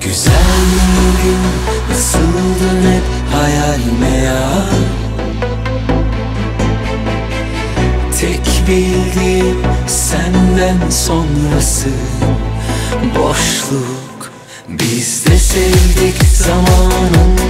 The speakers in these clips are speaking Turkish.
Güzelliğin nasıldın hep hayalime ya? Tek bildiğim senden sonrası. Boşluk Biz de sevdik zamanında.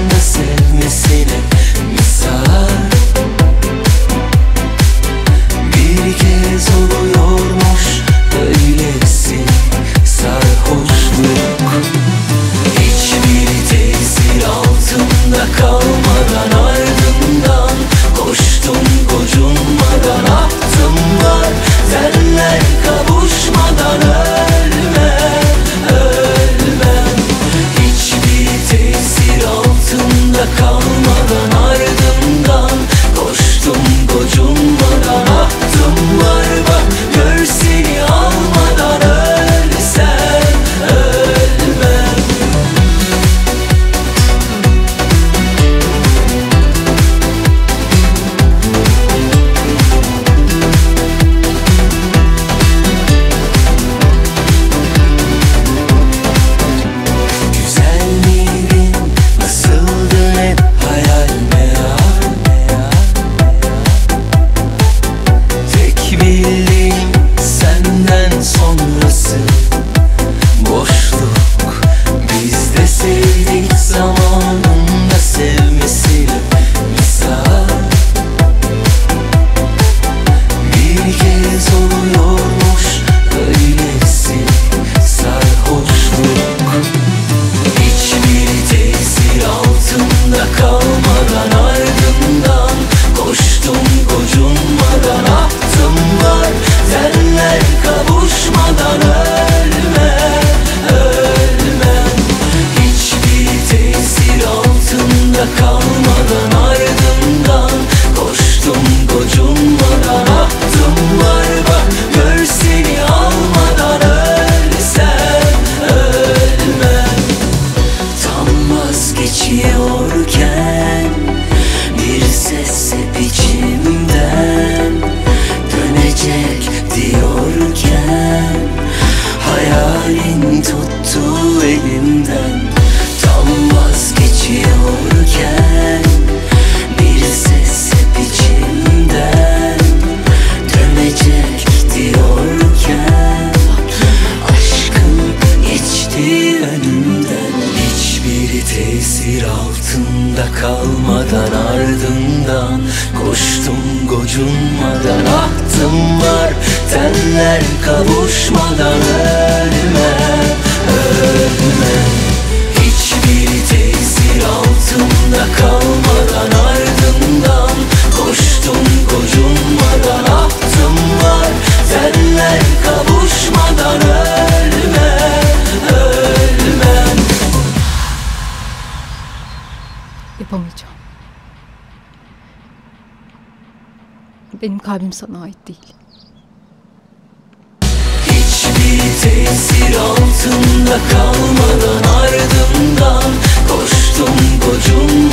Ardan ardından koştum gocunmadan. Ahtım var tenler kavuşmadan. Ölme ölme. Hiçbir tesir altında kalmadan. Ardından koştum gocunmadan. Ahtım var tenler kavuşmadan. Ölme. Yapamayacağım. Benim kalbim sana ait değil. Hiçbir tesir altında kalmadan ardından koştum kocumdan.